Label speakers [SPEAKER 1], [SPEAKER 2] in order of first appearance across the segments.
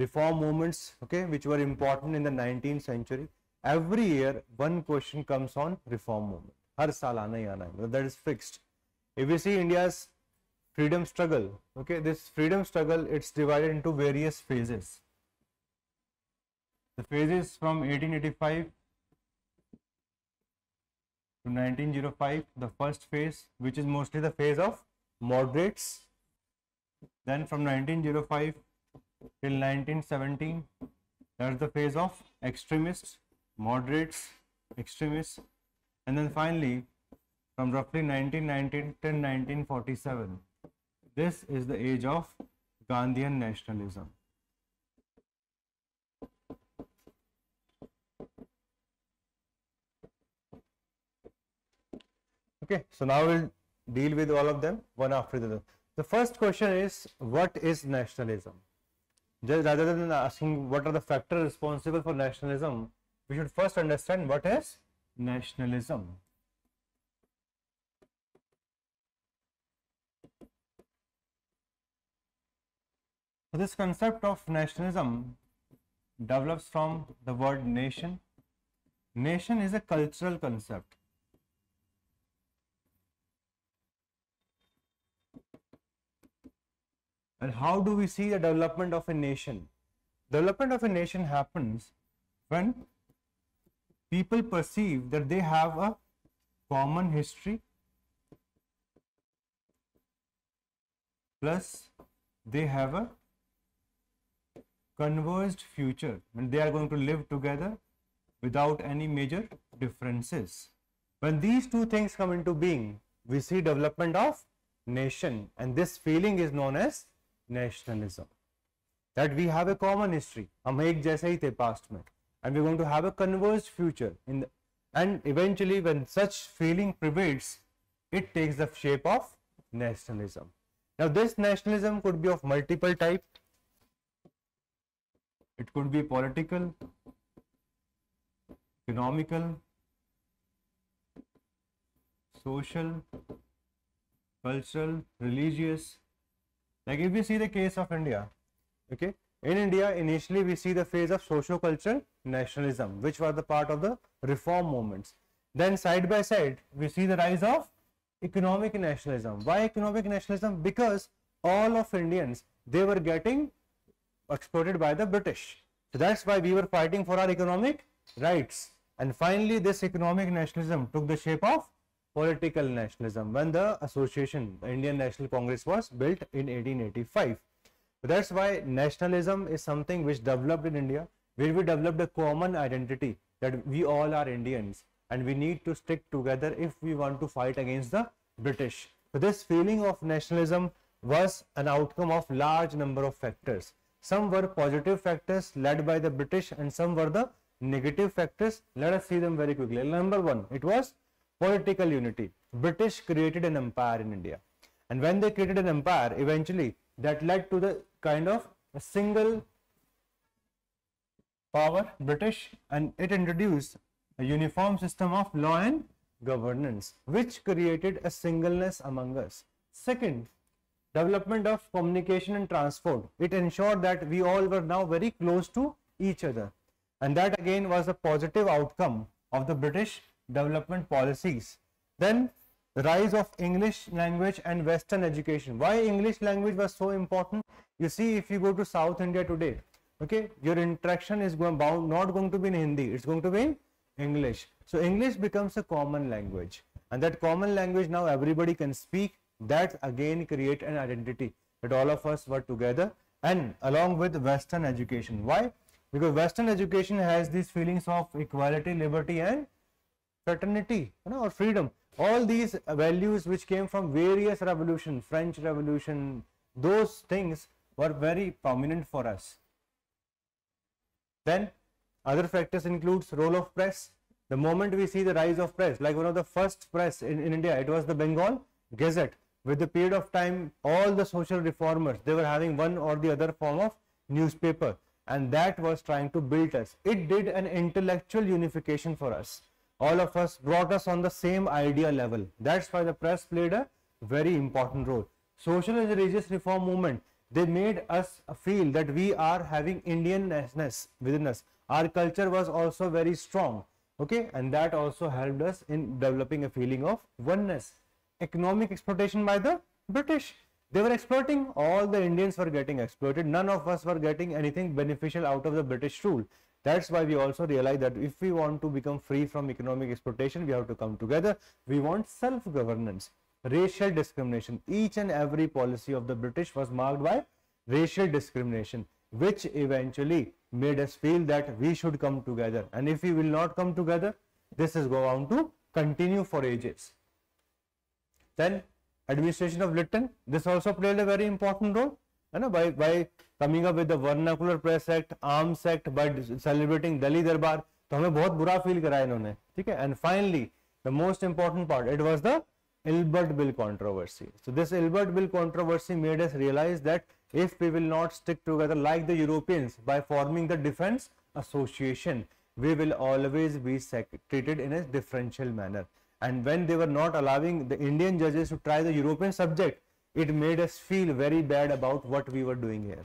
[SPEAKER 1] reform movements, okay, which were important in the 19th century. Every year, one question comes on reform movement. Har saal aana hi aana hai. That is fixed. If we see India's freedom struggle, okay, this freedom struggle, it's divided into various phases. The phases from 1885 to 1905, the first phase, which is mostly the phase of moderates. Then from 1905 till 1917, that's the phase of extremists, moderates, extremists. And then finally, from roughly 1919 till 1947, this is the age of Gandhian nationalism. Okay, so now we'll deal with all of them one after the other. The first question is what is nationalism? Rather than asking what are the factors responsible for nationalism, we should first understand what is nationalism. So this concept of nationalism develops from the word nation. Nation is a cultural concept. And how do we see the development of a nation? Development of a nation happens when people perceive that they have a common history plus they have a converged future and they are going to live together without any major differences. When these two things come into being, we see development of nation and this feeling is known as nationalism. That we have a common history. हम एक जैसे ही थे past में and we're going to have a converged future in the, and eventually when such feeling prevails it takes the shape of nationalism now this nationalism could be of multiple type it could be political economical social cultural religious like if we see the case of india okay in India, initially we see the phase of socio-cultural nationalism, which were the part of the reform movements. Then side by side, we see the rise of economic nationalism. Why economic nationalism? Because all of Indians, they were getting exploited by the British. So that's why we were fighting for our economic rights. And finally, this economic nationalism took the shape of political nationalism when the association, the Indian National Congress was built in 1885. That's why nationalism is something which developed in India, where we developed a common identity that we all are Indians and we need to stick together if we want to fight against the British. So this feeling of nationalism was an outcome of large number of factors. Some were positive factors led by the British and some were the negative factors. Let us see them very quickly. Number one, it was political unity. British created an empire in India. And when they created an empire, eventually that led to the kind of a single power British and it introduced a uniform system of law and governance which created a singleness among us. Second, development of communication and transport. It ensured that we all were now very close to each other and that again was a positive outcome of the British development policies. Then the rise of English language and Western education. Why English language was so important? You see, if you go to South India today, okay, your interaction is going bound not going to be in Hindi, it's going to be in English. So English becomes a common language, and that common language now everybody can speak. That again create an identity that all of us were together, and along with Western education. Why? Because Western education has these feelings of equality, liberty, and fraternity, you know, or freedom. All these values which came from various revolution french revolution those things were very prominent for us. Then other factors includes role of press. The moment we see the rise of press like one of the first press in, in india it was the bengal gazette. With the period of time all the social reformers they were having one or the other form of newspaper. And that was trying to build us. It did an intellectual unification for us all of us brought us on the same idea level. That's why the press played a very important role. Social and religious reform movement they made us feel that we are having Indianness within us. Our culture was also very strong. Okay, and that also helped us in developing a feeling of oneness. Economic exploitation by the British. They were exploiting, all the Indians were getting exploited. None of us were getting anything beneficial out of the British rule. That's why we also realize that if we want to become free from economic exploitation, we have to come together. We want self-governance, racial discrimination. Each and every policy of the British was marked by racial discrimination, which eventually made us feel that we should come together. And if we will not come together, this is going to continue for ages. Then administration of Lytton, this also played a very important role. है ना by by coming up with vernacular press act arms act by celebrating Delhi Durbar तो हमें बहुत बुरा feel कराया इन्होंने, ठीक है? And finally the most important part it was the Ilbert bill controversy so this Ilbert bill controversy made us realise that if we will not stick together like the Europeans by forming the defence association we will always be treated in a differential manner and when they were not allowing the Indian जजेस to try the European subject it made us feel very bad about what we were doing here.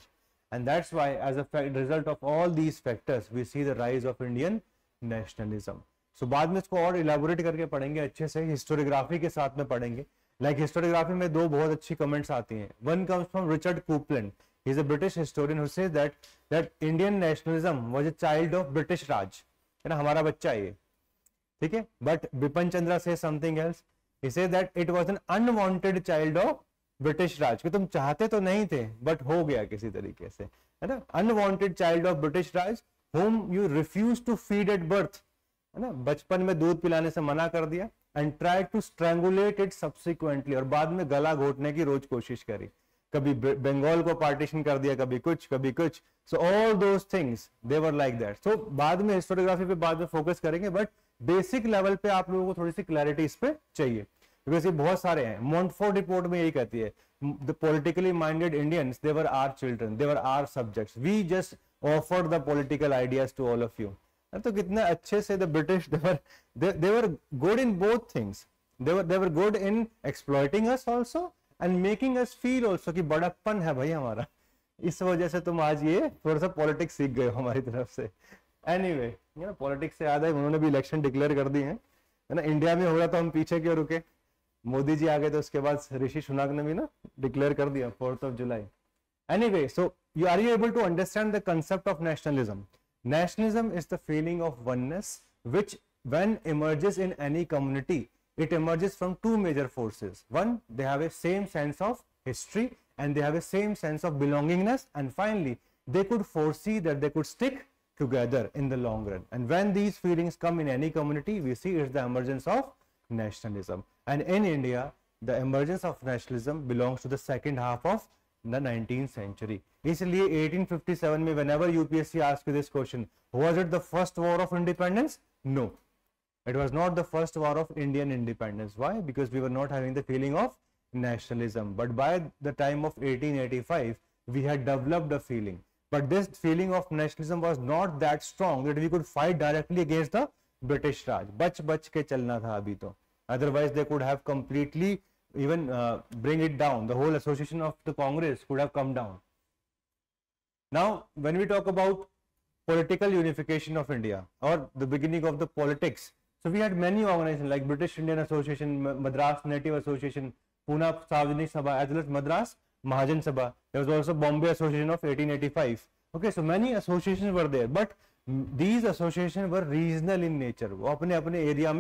[SPEAKER 1] And that's why, as a result of all these factors, we see the rise of Indian nationalism. So बाद में इसको और elaborate करके पढ़ेंगे अच्छे से historiography के साथ में पढ़ेंगे लाइक like हिस्टोरियोग्राफी में दो बहुत अच्छी कमेंट्स आती हैं one comes from Richard Coupland he is a British historian who says that that Indian nationalism was a child of British Raj है ना हमारा बच्चा है ये ठीक है but Bipin Chandra says something else he says that it was an unwanted child of British Raj कि। तुम चाहते तो नहीं थे बट हो गया किसी तरीके से, है ना? Unwanted child of British Raj whom you refuse to feed at birth है ना? बचपन में दूध पिलाने से मना कर दिया and try to strangulate it subsequently और बाद में गला घोटने की रोज कोशिश करी। कभी बंगाल को पार्टीशन कर दिया, कभी कुछ कभी कुछ। So all those things they were like that so बाद में हिस्टोरियोग्राफी पे बाद में फोकस करेंगे बट बेसिक लेवल पे आप लोगों को थोड़ी सी क्लैरिटी इस पे चाहिए। बिकॉज़ ये बहुत सारे हैं। मॉन्टफोर्ड रिपोर्ट में यही कहती है the politically minded Indians they were are children they were are subjects we just offered the political ideas to all of you तो कितने अच्छे से the British they were they were good in both things they were they were good in exploiting us also and making us feel also कि बड़प्पन है भाई हमारा। इस वजह से तुम आज ये थोड़ा सा पॉलिटिक्स सीख गए हो हमारी तरफ़ से। एनी वे पॉलिटिक्स से याद है, उन्होंने भी इलेक्शन डिक्लेयर कर दी है। ना इंडिया में हो रहा तो हम पीछे क्यों रुके। मोदी जी आ गए तो उसके बाद ऋषि सुनाक ने भी ना डिक्लेयर कर दिया fourth of July anyway so you are you able to understand the concept of nationalism nationalism is the feeling of oneness which when emerges in any community it emerges from two major forces one they have a same sense of history and they have a same sense of belongingness and finally they could foresee that they could stick together in the long run and when these feelings come in any community we see it's the emergence of nationalism. And in India, the emergence of nationalism belongs to the second half of the 19th century. इसलिए 1857 में whenever UPSC asks you this question, was it the first war of independence? No. It was not the first war of Indian independence. Why? Because we were not having the feeling of nationalism. But by the time of 1885, we had developed a feeling. But this feeling of nationalism was not that strong that we could fight directly against the British राज बच बच के चलना था अभी तो Otherwise, they could have completely even uh, bring it down. The whole association of the Congress could have come down. Now, when we talk about political unification of India or the beginning of the politics, so we had many organizations like British Indian Association, Madras Native Association, Pune Sarvajanik Sabha, as well as Madras Mahajan Sabha. There was also Bombay Association of 1885. Okay, so many associations were there, but mm, these associations were regional in nature. वो अपने अपने area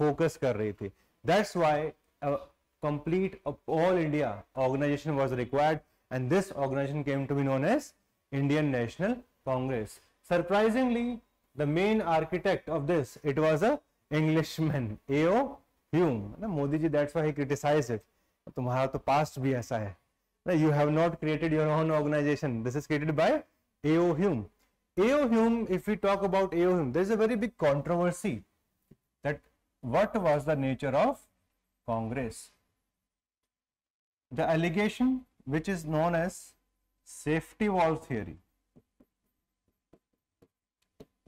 [SPEAKER 1] focus कर रही थी। That's why complete all India organisation was required and this organisation came to be known as Indian National Congress surprisingly the main architect of this it was a English man AO Hume Modi ji that's why criticise it तुम्हारा तो past भी ऐसा है। You have not created your own organisation this is created by AO Hume AO Hume if you talk about AO Hume there is a very big controversy that what was the nature of Congress? The allegation which is known as safety valve theory.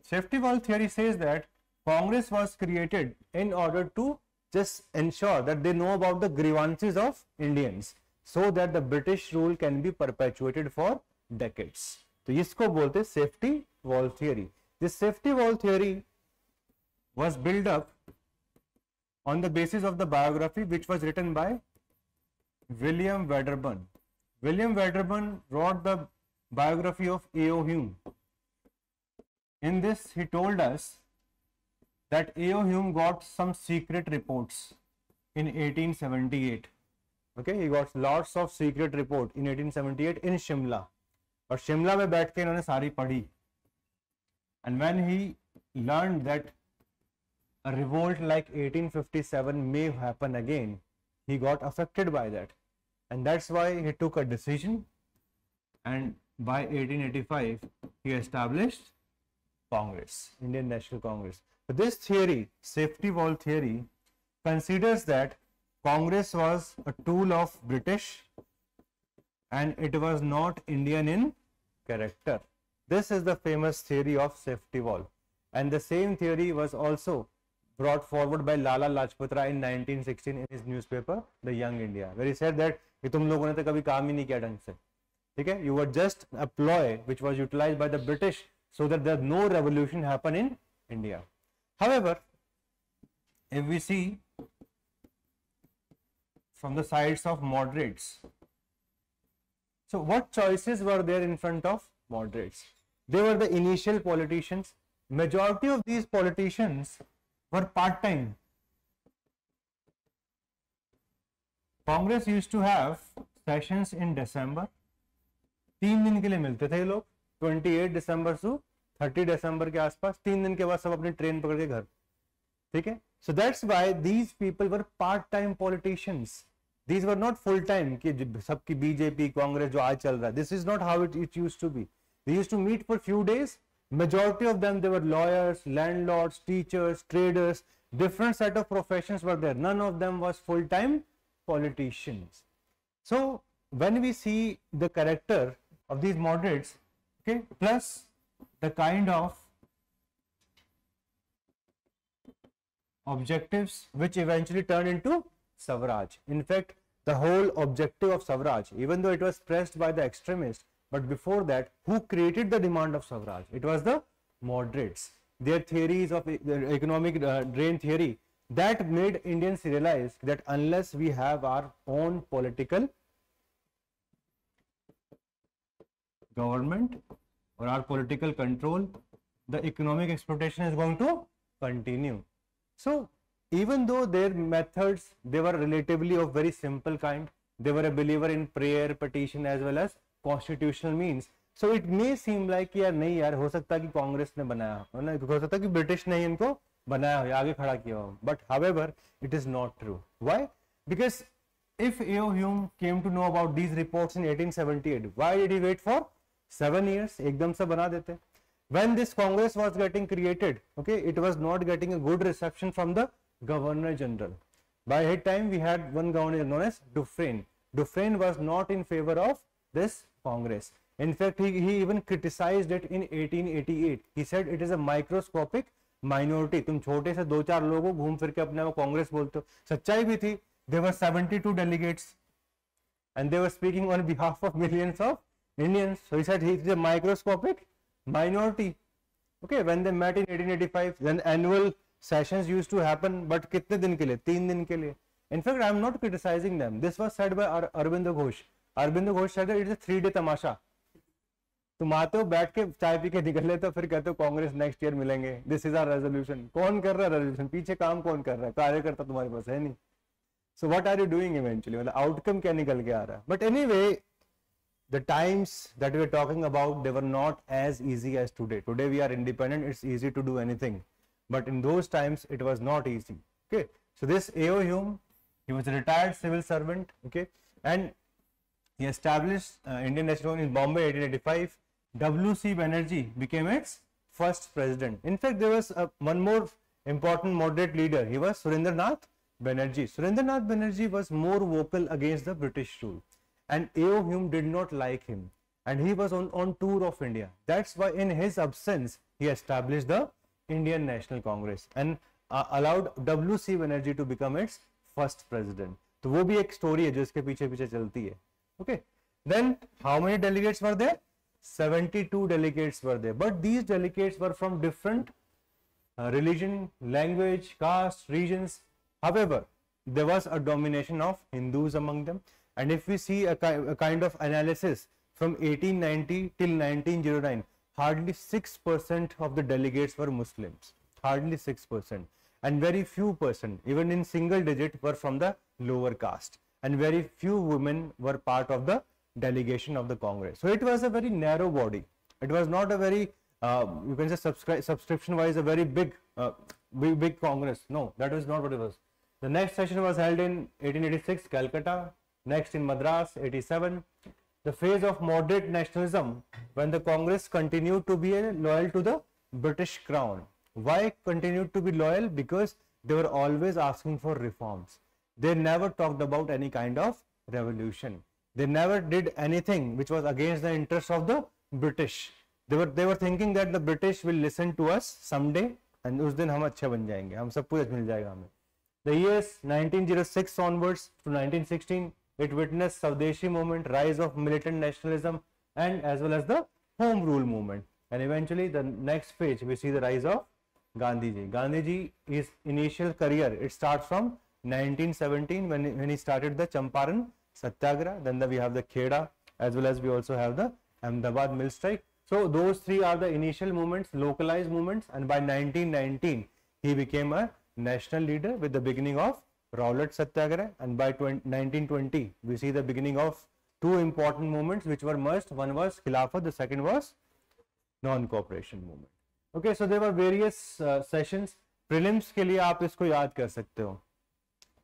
[SPEAKER 1] Safety valve theory says that Congress was created in order to just ensure that they know about the grievances of Indians so that the British rule can be perpetuated for decades. तो इसको बोलते safety valve theory. This safety valve theory was built up on the basis of the biography which was written by William Wedderburn. William Wedderburn wrote the biography of A.O. Hume. In this, he told us that A.O. Hume got some secret reports in 1878. Okay, he got lots of secret report in 1878 in Shimla. और शिमला में बैठ के इन्होंने सारी पढ़ी and when he learn that a revolt like 1857 may happen again. He got affected by that. And that's why he took a decision. And by 1885 he established congress indian national congress. So this theory safety valve theory considers that congress was a tool of british and it was not indian in character. This is the famous theory of safety valve. And the same theory was also brought forward by Lala Lajpat Rai in 1916 in his newspaper The Young India where he said that कि तुम लोगों ने तो कभी काम ही नहीं किया ढंग से ठीक है you were just a ploy which was utilized by the British so that there no revolution happen in India however if we see from the sides of moderates so what choices were there in front of moderates they were the initial politicians majority of these politicians were part time. Congress used to have sessions in December. तीन दिन के लिए मिलते थे ये लोग 28 दिसंबर से 30 दिसंबर के आसपास, तीन दिन के बाद सब अपनी ट्रेन पकड़ के घर ठीक है so that's why these people were part time politicians these were not full time कि सबकी बीजेपी कांग्रेस जो आज चल रहा है this is not how it it use to be they use to meet for few days majority of them they were lawyers landlords teachers traders different set of professions were there none of them was full time politicians so when we see the character of these moderates okay plus the kind of objectives which eventually turned into Swaraj. In fact, the whole objective of Swaraj, even though it was pressed by the extremists, but before that, who created the demand of Swaraj? It was the moderates. Their theories of economic uh, drain theory that made Indians realize that unless we have our own political government or our political control, the economic exploitation is going to continue. So, even though their methods they were relatively of very simple kind, they were a believer in prayer, petition as well as constitutional means so it may seem like यार नहीं यार, हो सकता कि कांग्रेस ने बनाया हो, ना, हो सकता कि ब्रिटिश ने इनको बनाया हो आगे खड़ा किया हो। But however it is not true why because if AO came to know about these report in eighteen seventy eight why did you wait for seven years एकदम से बना देते when this Congress was getting created okay it was not getting a good reception from the governor general by that time we had one governor known as Dufferin Dufferin was not in favour of this Congress. In fact, he, he even criticized it in 1888. He said it is a microscopic minority. तुम छोटे से दो चार लोगों घूम फिर के अपने आप कांग्रेस बोलते हो सच्चाई भी थी there were 72 delegates and they were speaking on behalf of millions of Indians. So he said he is a microscopic minority. Okay, when they met in 1885, then annual sessions used to happen, but कितने दिन के लिए? तीन दिन के लिए. In fact, I am not criticizing them. This was said by Ar- Arvind Ghosh. Arvind Ghosh कहते it's three day तमाशा। तुम आते हो, बैठ के चाय पी के निकल लेते तो फिर कहते हो कांग्रेस नेक्स्ट ईयर मिलेंगे। दिस इज़ आर रेजोल्यूशन कौन कर रहा है रेजोल्यूशन पीछे काम कौन कर रहा है? कार्यकर्ता तुम्हारे पास है नहीं। So what are you doing eventually मतलब आउटकम क्या निकल के आ रहा है? But anyway the times that we are talking about they were not as easy as today today we are independent it's easy to do anything but in those times it was not easy okay so this M he was retired civil servant okay and he established uh, Indian National Congress in Bombay 1885 W.C. Banerjee became its first president in fact there was uh, one more important moderate leader he was Surendranath Banerjee. Surendranath Banerjee was more vocal against the British rule, and A.O. Hume did not like him, and he was on, on tour of India. That's why, in his absence, he established the Indian National Congress and uh, allowed W.C. Banerjee to become its first president. तो वो भी एक story है जो इसके पीछे पीछे चलती है Okay. Then how many delegates were there? 72 delegates were there. But these delegates were from different uh, religion, language, caste, regions. However, there was a domination of Hindus among them. And if we see a, ki a kind of analysis from 1890 till 1909, hardly 6% of the delegates were Muslims, hardly 6% and very few percent, even in single digit, were from the lower caste and very few women were part of the delegation of the congress. So it was a very narrow body. It was not a very uh, you can say subscri- subscription wise a very big uh, big big congress. No that was not what it was. The next session was held in 1886 calcutta next in madras 87 the phase of moderate nationalism when the congress continued to be loyal to the british crown. Why continued to be loyal? Because they were always asking for reforms they never talked about any kind of revolution they never did anything which was against the interests of the british they were they were thinking that the british will listen to us someday and उस दिन हम अच्छे बन जाएंगे हम सब कुछ मिल जाएगा हमें the years 1906 onwards to 1916 it witnessed Swadeshi movement rise of militant nationalism and as well as the home rule movement and eventually the next phase we see the rise of Gandhiji. Gandhiji his initial career it starts from 1917 when, when he started the Champaran Satyagraha then the, we have the Kheda as well as we also have the Ahmedabad mill strike. So those three are the initial movements localized movements and by 1919 he became a national leader with the beginning of Rowlatt Satyagraha and by 20, 1920 we see the beginning of two important movements which were merged one was Khilafat the second was non-cooperation movement okay so there were various uh, sessions prelims के लिए आप इसको याद कर सकते हो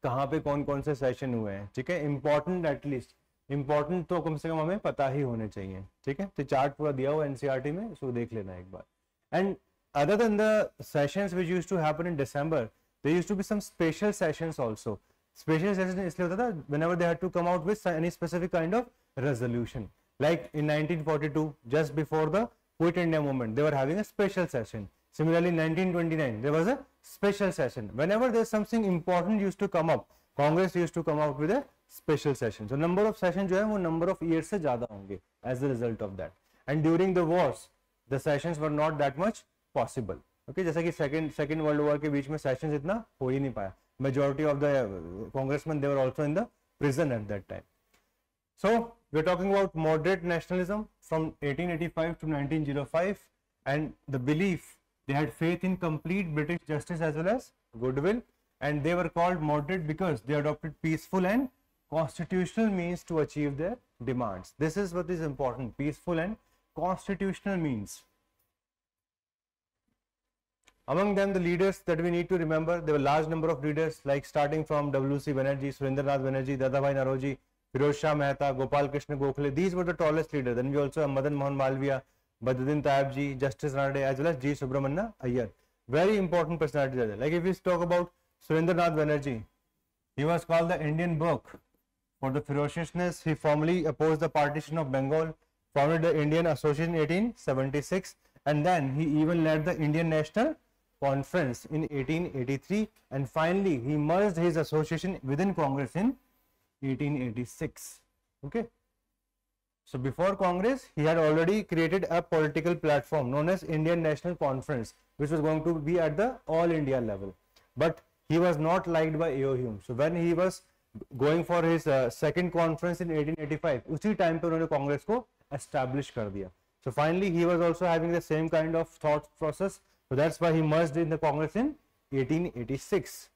[SPEAKER 1] कहाँ पे कौन कौन से सेशन हुए हैं, ठीक है? इंपॉर्टेंट एटलीस्ट इंपॉर्टेंट तो कम से कम हमें पता ही होने चाहिए, ठीक है? तो चार्ट पूरा दिया हुआ एनसीईआरटी में सो देख लेना एक बार। And other than the sessions which use to happen in December they use to be some special sessions also special session इसलिए होता था when they had to come out with any specific kind of resolution like in nineteen just before the Quit India Movement they were having a special session Similarly, in 1929, there was a special session. Whenever there's something important used to come up, Congress used to come out with a special session. So number of sessions जो है वो number of years से ज़्यादा होंगे as a result of that. And during the wars, the sessions were not that much possible okay जैसा कि second second world war के बीच में सेशंस इतना हो ही नहीं पाया majority of the congressman they were also in the prison at that time so we are talking about moderate nationalism from 1885 to 1905 and the belief they had faith in complete british justice as well as goodwill and they were called moderate because they adopted peaceful and constitutional means to achieve their demands this is what is important peaceful and constitutional means among them, the leaders that we need to remember, there were large number of leaders like starting from W.C. Banerjee, Surendranath Banerjee, Dadabhai Naoroji, Firoz Shah Mehta, Gopal Krishna Gokhale. These were the tallest leaders. Then we also have Madan Mohan Malviya, Badruddin Taib ji, Justice Ranade, as well as G. Subramanya Iyer. Very important personalities are there. Like if we talk about Surendranath Banerjee, he was called the Indian Burke for the ferociousness. He formally opposed the partition of Bengal, founded the Indian Association in 1876, and then he even led the Indian National conference in 1883 and finally he merged his association within congress in 1886 okay So before Congress, he had already created a political platform known as Indian National Conference, which was going to be at the all India level. But he was not liked by A.O. Hume. So when he was going for his uh, second conference in 1885, उसी time पे उन्होंने कांग्रेस को establish कर दिया. So finally he was also having the same kind of thought process. So that's why he merged in the Congress in 1886.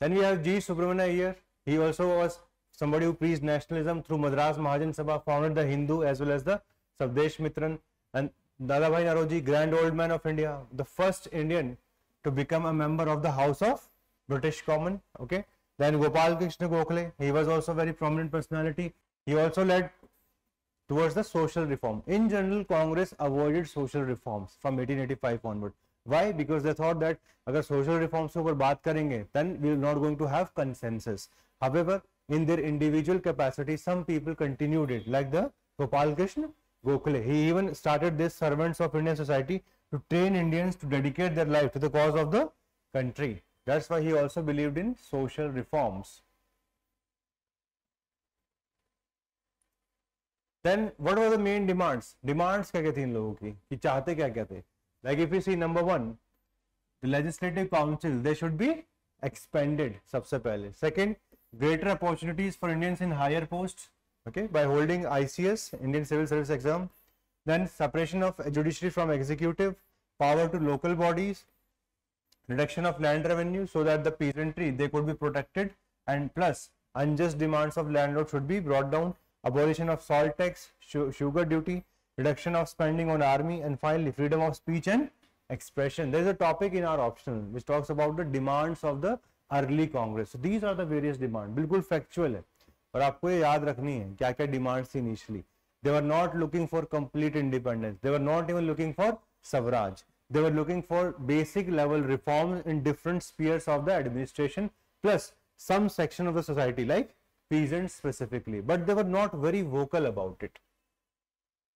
[SPEAKER 1] Then we have G. Subramanya Iyer. He also was somebody who preached nationalism through Madras Mahajan Sabha, founded the Hindu as well as the Swadesamitran, and Dadabhai Naoroji, grand old man of India, the first Indian to become a member of the House of British Common. Okay, then Gopal Krishna Gokhale, he was also a very prominent personality. He also led towards the social reform. In general, Congress avoided social reforms from 1885 onward. Why? Because they thought that if social reforms about social reforms, then we are not going to have consensus. However, in their individual capacity, some people continued it, like the Gopal Krishna Gokhale. He even started this Servants of Indian Society to train Indians to dedicate their life to the cause of the country. That's why he also believed in social reforms. Then what were the main demands? Demands क्या क्या थी इन लोगों की कि चाहते क्या क्या थे Like if you see number one, the legislative council they should be expanded सबसे पहले. Second, greater opportunities for Indians in higher posts. Okay, by holding ICS Indian Civil Service exam. Then separation of judiciary from executive, power to local bodies, reduction of land revenue so that the peasantry they could be protected and plus unjust demands of landlords should be brought down abolition of salt tax sugar duty reduction of spending on army and finally freedom of speech and expression there is a topic in our optional which talks about the demands of the early Congress. These are the various demand बिल्कुल factual है। और आपको ये याद रखनी है क्या क्या डिमांड थी initially they were not looking for complete independence they were not even looking for swaraj they were looking for basic level reform in different spheres of the administration plus some section of the society like peasant specifically but they were not very vocal about it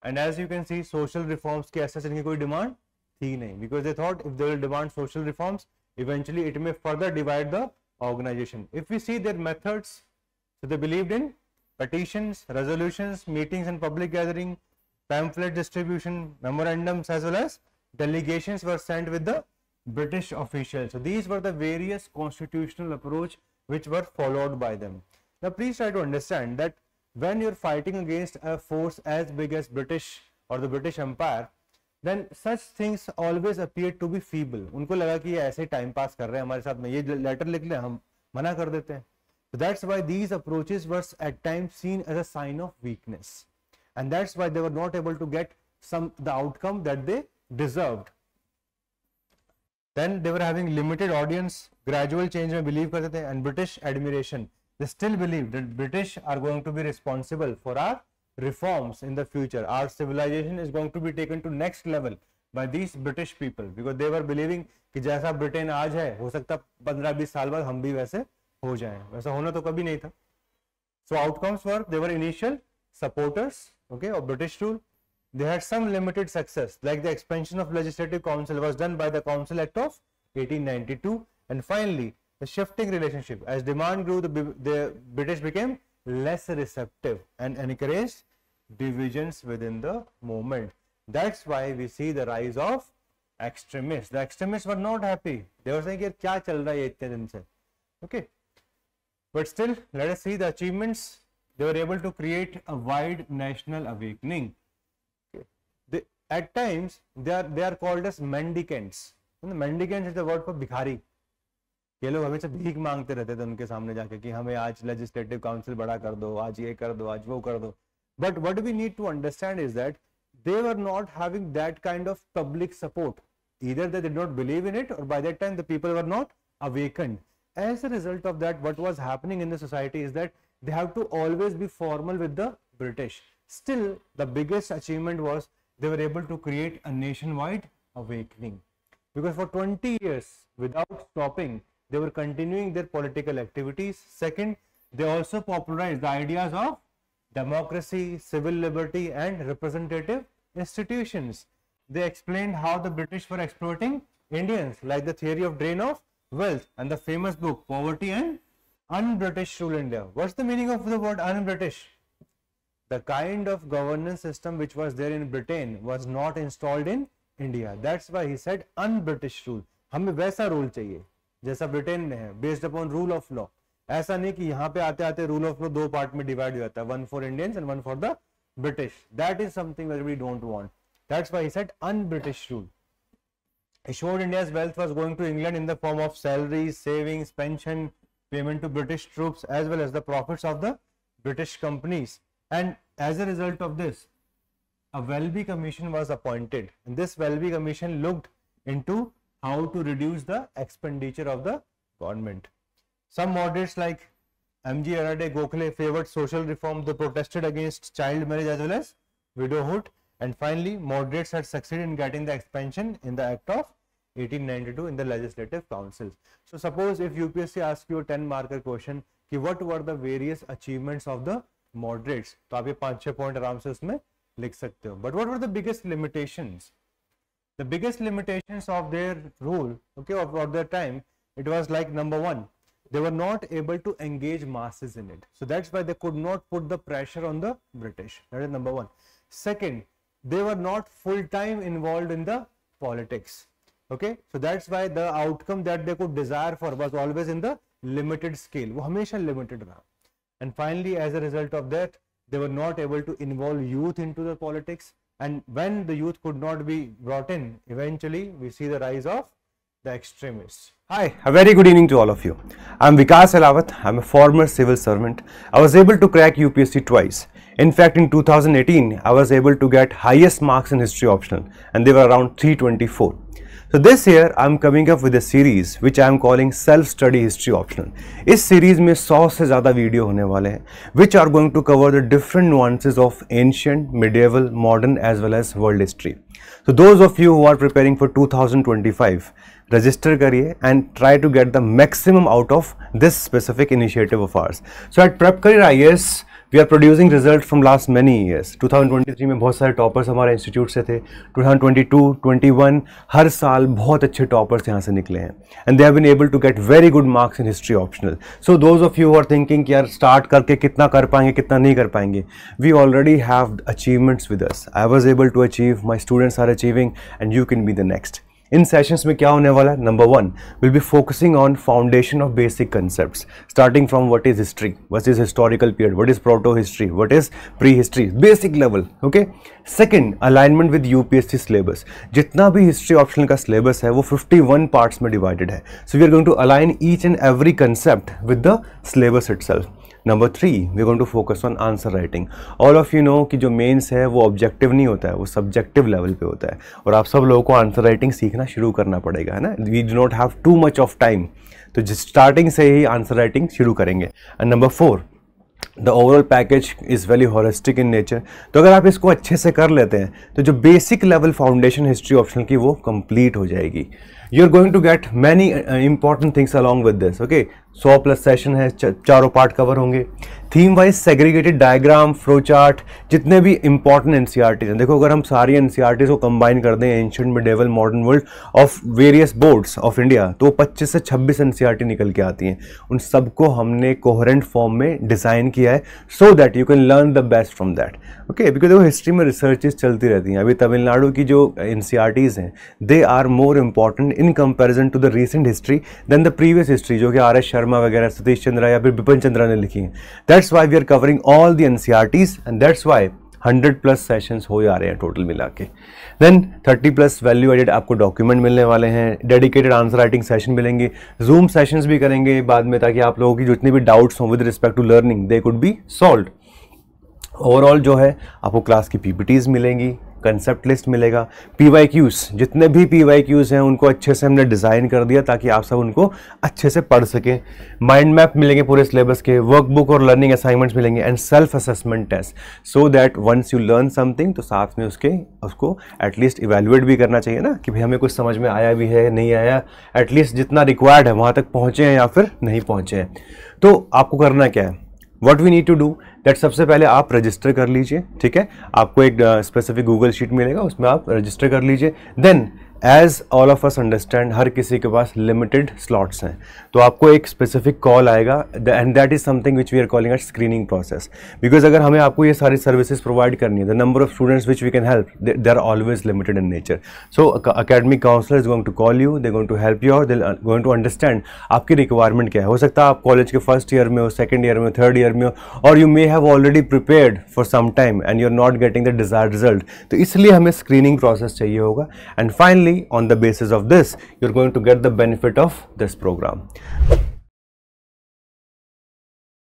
[SPEAKER 1] and as you can see social reforms की ऐसे इनकी कोई demand थी नहीं। Because they thought if they will demand social reforms eventually it may further divide the organization if we see their methods so they believed in petitions resolutions meetings and public gathering pamphlet distribution memorandums as well as delegations were sent with the British officials. So these were the various constitutional approach which were followed by them. Now please try to understand that when you're fighting against a force as big as British or the British Empire, then such things always appear to be feeble. उनको लगा कि ये ऐसे time pass कर रहे हैं हमारे साथ में ये लेटर लिख ले हम मना कर देते हैं So that's why these approaches were at times seen as a sign of weakness. And that's why they were not able to get some the outcome that they deserved. Then they were having limited audience, gradual change में believe करते थे and British admiration. They still believe that British are going to be responsible for our reforms in the future. Our civilization is going to be taken to next level by these British people because they were believing कि जैसा Britain आज है हो सकता पंद्रह बीस साल बाद हम भी वैसे हो जाएं वैसा होना तो कभी नहीं था so outcomes were they were initial supporters okay of british rule they had some limited success, like the expansion of legislative council was done by the Council Act of 1892. And finally, the shifting relationship. As demand grew, the, the British became less receptive and encourage divisions within the movement. That's why we see the rise of extremists. The extremists were not happy. They were saying, kya chal hai? Okay. But still, let us see the achievements. They were able to create a wide national awakening. Okay. They, at times, they are, they are called as mendicants. And the mendicants is the word for bhikhari. ये लोग हमेशा भीख मांगते रहते थे उनके सामने जाके कि हमें आज लेजिस्लेटिव काउंसिल बड़ा कर दो, आज ये कर दो, आज वो कर दो। But what we need to understand is that they are not having that kind of public support इधर they did not believe in it और by that time the people are not awakened as a result of that what was happening in the society is that they have to always be formal with the British still the biggest achievement was they were able to create a nationwide awakening because for twenty years without stopping they were continuing their political activities. Second, they also popularized the ideas of democracy, civil liberty, and representative institutions. They explained how the British were exploiting Indians, like the theory of drain of wealth and the famous book Poverty and Un-British Rule India. What's the meaning of the word un-British? the kind of governance system which was there in Britain was not installed in India. That's why he said un-British rule. हमें वैसा rule चाहिए जैसा Britain में है based upon rule of law ऐसा नहीं कि यहाँ पे आते आते रूल ऑफ़ लॉ दो पार्ट में डिवाइड हो जाता है one for Indians and one for the British that is something we don't want that's why said un British rule assured India's wealth was going to England in the form of salary savings pension payment to British troops as well as the profits of the British companies and as a result of this Welby Commission was appointed this Welby Commission looked into how to reduce the expenditure of the government. Some moderates like M.G. Ranade Gokhale favored social reform, they protested against child marriage as well as widowhood. And finally, moderates had succeeded in getting the expansion in the Act of 1892 in the legislative councils. So, suppose if UPSC asks you a 10 marker question कि what were the various achievements of the moderates, So, you can write five point आराम But what were the biggest limitations? the biggest limitations of their rule okay of, of their time it was like number one they were not able to engage masses in it so that's why they could not put the pressure on the british that is number one second they were not full time involved in the politics okay so that's why the outcome that they could desire for was always in the limited scale वो हमेशा limited रहा and finally as a result of that they were not able to involve youth into the politics and when the youth could not be brought in eventually we see the rise of the extremists
[SPEAKER 2] Hi, a very good evening to all of you. I'm Vikas Ahlawat. I'm a former civil servant. I was able to crack UPSC twice. In fact, in 2018, I was able to get highest marks in history optional and they were around 324. So this year I'm coming up with a series which I am calling self study history optional. इस series में 100 से ज़्यादा video होने वाले हैं which are going to cover the different nuances of ancient, medieval, modern as well as world history. So those of you who are preparing for 2025 register करिए and try to get the maximum out of this specific initiative of ours. So at Prep Career IAS we are producing result from last many years 2023 में बहुत सारे toppers हमारे institute से थे. 2022 21 हर साल बहुत अच्छे टॉपर्स यहाँ से निकले हैं. And they have been able to get very good marks in history optional so those of you are thinking यार स्टार्ट करके कितना कर पाएँगे, कितना नहीं कर पाएँगे we already have achievements with us I was able to achieve my students are achieving and you can be the next in sessions में क्या होने वाला है? Number one will be focusing on foundation of basic concept starting from what is history what is historical period what is proto history what is pre history basic level okay second alignment with UPSC syllabus जितना भी history optional का syllabus है, वो 51 parts में divided है. So we are going to align each and every concept with the syllabus itself number three we going to focus on answer writing all of you know कि जो mains है, वो objective नहीं होता है, वो सब्जेक्टिव लेवल पे होता है। और आप सब लोगों को आंसर राइटिंग सीखना शुरू करना पड़ेगा, है ना? We do not have too much of time तो स्टार्टिंग से ही आंसर राइटिंग शुरू करेंगे। And number four the overall package is very heuristic in nature तो अगर आप इसको अच्छे से कर लेते हैं तो जो basic level foundation history option की वो कंप्लीट हो जाएगी। You are going to get many important things along with this okay सौ प्लस सेशन है चारों पार्ट कवर होंगे। Theme wise segregated diagram flow chart जितने भी इंपॉर्टेंट एन हैं। देखो, अगर हम सारी एन को कंबाइन कर दें ancient medieval modern world of various boards of India तो 25 से 26 एन निकल के आती हैं। उन सबको हमने कोहरेंट फॉर्म में डिज़ाइन किया है so that you can learn the best from that okay because देखो हिस्ट्री में रिसर्चेज चलती रहती हैं। अभी तमिलनाडु की जो एन हैं they are more important in comparison to the recent history than the previous history जो कि आर एस शर्मा वगैरह सतीश चंद्रा या फिर बिपिन चंद्रा ने लिखी है। That's why we are covering all the N C R Ts and that's why hundred plus sessions हो जा रहे हैं टोटल मिला के। Then thirty plus value added आपको डॉक्यूमेंट मिलने वाले हैं डेडिकेटेड आंसर राइटिंग सेशन मिलेंगे जूम सेशंस भी करेंगे बाद में ताकि आप लोगों की जितने भी डाउट्स हों with respect to learning they could be solve overall जो है, आपको क्लास की पीपीटीज मिलेंगी कंसेप्ट लिस्ट मिलेगा। पी वाई क्यूज़ जितने भी पी वाई क्यूज़ हैं, उनको अच्छे से हमने डिज़ाइन कर दिया ताकि आप सब उनको अच्छे से पढ़ सकें। माइंड मैप मिलेंगे पूरे सिलेबस के वर्कबुक और लर्निंग असाइनमेंट्स मिलेंगे and self assessment test so that once you learn something तो साथ में उसके, उसको एटलीस्ट इवेलुएट भी करना चाहिए ना, कि भाई हमें कुछ समझ में आया भी है, नहीं आया। एटलीस्ट जितना रिक्वायर्ड है, वहाँ तक पहुँचे हैं या फिर नहीं पहुँचे हैं। तो आपको करना क्या है? What we need to do that सबसे पहले आप रजिस्टर कर लीजिए, ठीक है? आपको एक स्पेसिफिक गूगल शीट मिलेगा, उसमें आप रजिस्टर कर लीजिए। Then as all of us understand हर किसी के पास लिमिटेड स्लॉट्स हैं। तो आपको एक स्पेसिफिक कॉल आएगा and that is something which we are calling at screening process because अगर हमें आपको ये सारी सर्विसेज़ प्रोवाइड करनी है the number of students which we can help they are always limited in nature so academic counsellor is going to call you they going to help you और they going to understand आपकी requirement क्या है। हो सकता है आप college के first year में हो सेकंड ईयर में हो थर्ड ईयर में हो, और you may have already prepared for some time and you are not getting the desire result तो इसलिए हमें स्क्रीनिंग प्रोसेस चाहिए होगा। And finally on the basis of this, you're going to get the benefit of this program.